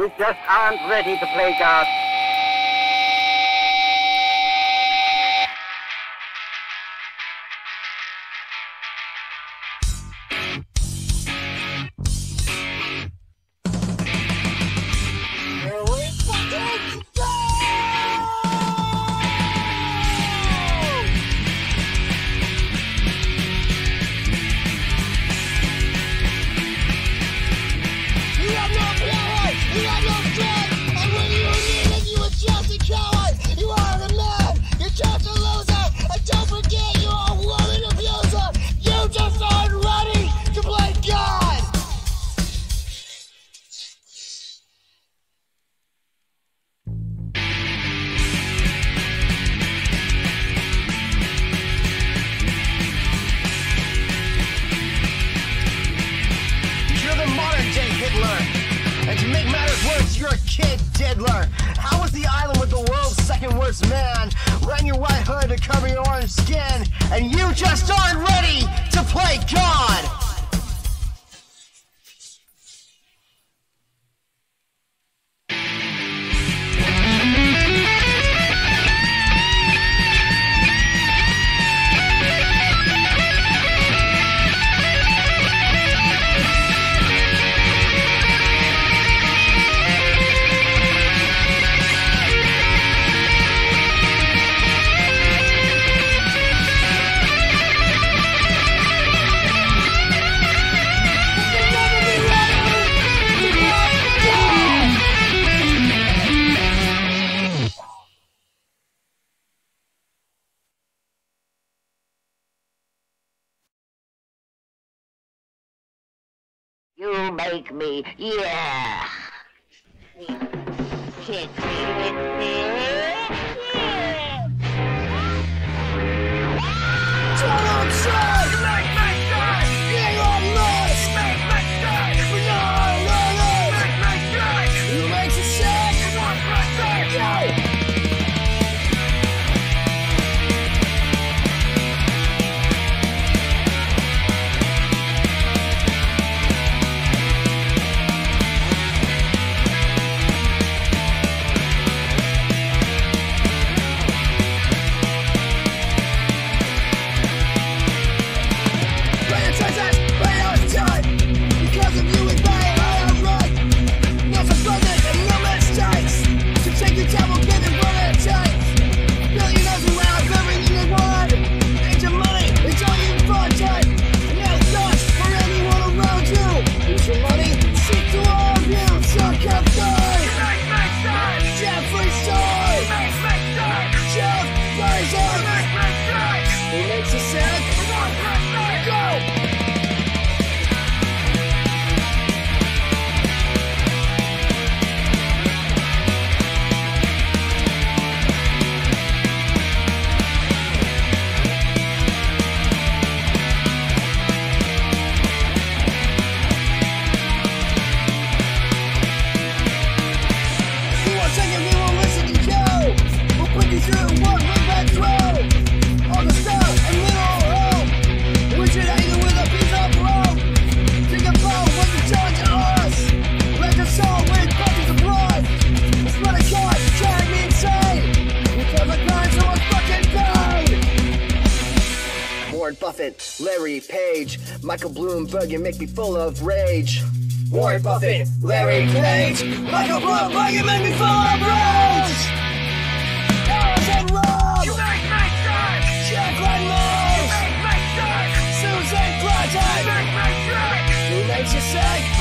You just aren't ready to play God. Hitler? How was the island with the world's second worst man? Wearing your white hood to cover your orange skin, and you just aren't ready to play God! you make me. Yeah. Warren Buffett, Larry Page, Michael Bloomberg, you make me full of rage. Warren Buffett, Larry Page, Michael Bloomberg, you make me full of rage. Alice and you make my dark. Jacqueline Mars, you make my dark. Susanne Klatten, you make my dark. Who makes you sick?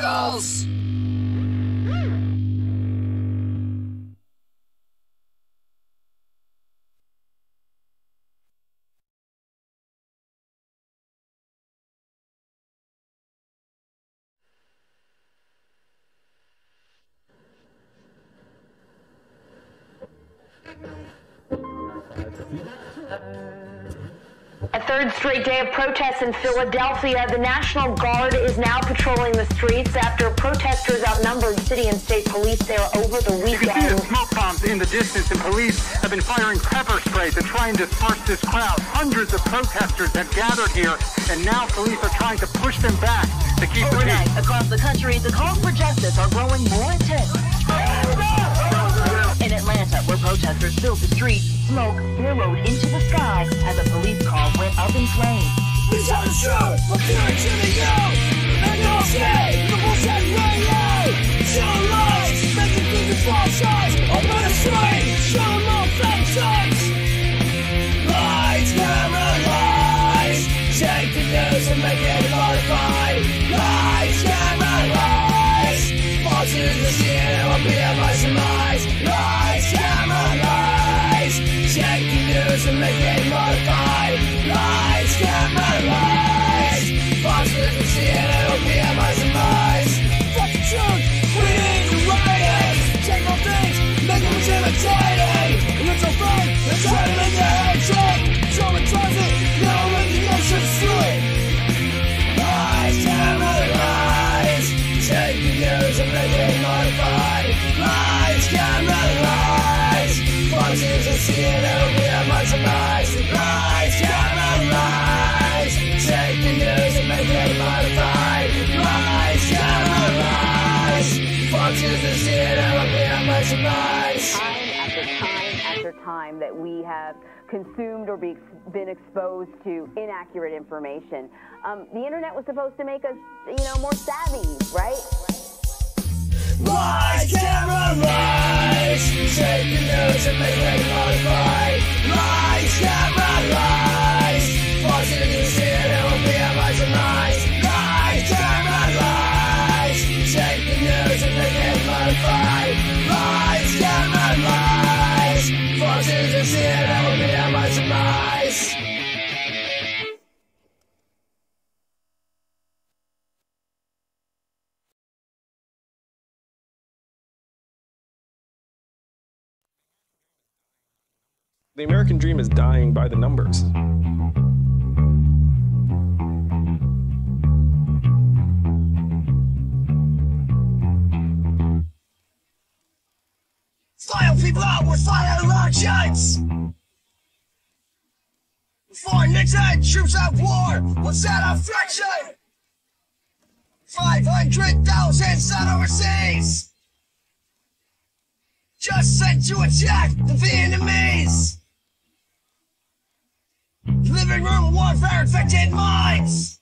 Goggles! Third day of protests in Philadelphia. The National Guard is now patrolling the streets after protesters outnumbered city and state police there over the weekend. You can see the smoke bombs in the distance, and police have been firing pepper spray to try and disperse this crowd. Hundreds of protesters have gathered here, and now police are trying to push them back to keep Overnight, peace. across the country, the calls for justice are growing more intense. In Atlanta, where protesters filled the streets, smoke billowed into the sky as a police car went up in flames. We tell the truth, we're pure to the youth. And you'll see the bullshit radio. Show lies, making things false eyes. Open the street, show them all fake sides. Lies, camera, lies. Take the news and make it modified. Lies, camera, lies. Bosses the scene, it will be a my Make it modified. Lies, camera, Voices and see it, it'll be a my surprise. time after time after time that we have consumed or be, been exposed to inaccurate information. Um, the internet was supposed to make us, you know, more savvy, right? Lies, camera, lies. Take the news and make it modified. Lies, camera, lies. Forcing you see it, it will be a my surmise. Lies, The American dream is dying by the numbers. File people out with fire shots. Foreign Nixon troops at war. What's that our fraction? 500,000 sent overseas. Just sent to attack the Vietnamese. Living room warfare infected minds.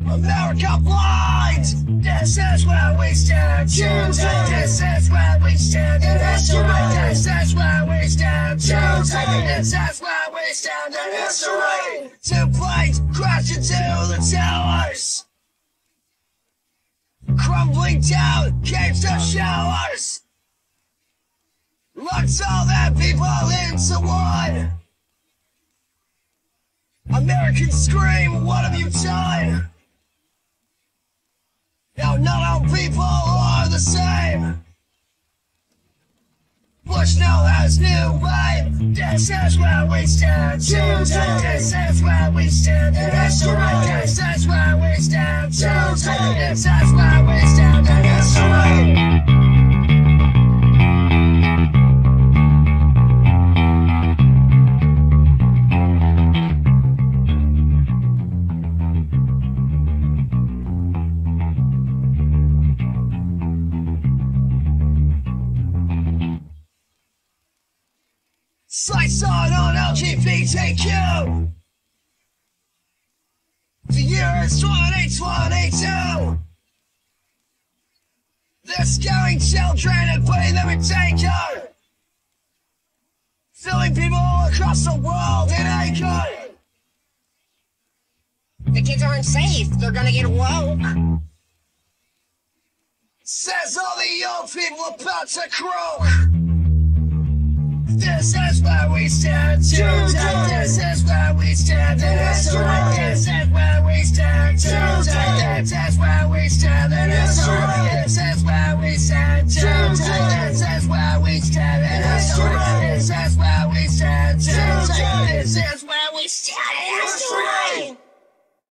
America blind! This is where we stand. children! This is where we stand in history. This is where we stand. children! This is where we stand in history. Two planes crash into the towers. Crumbling down, caves to showers. Locks all that people into one. Americans scream, what have you done? Now not all people are the same. Bush now has new wave. This is where we stand. This is where we stand. This is where we stand. This is where we stand in history. Sights on on LGBTQ. The year is 2022. They're scaring children and putting them in danger. Filling people all across the world in anger. The kids aren't safe. They're gonna get woke. Says all the young people about to croak. This is where we stand today. This is where we stand. It is right. This is where we stand today. This is where we stand. It is right. This is where we stand today. This is where we stand. It is right. This is where we stand today. This is where we stand. It is right.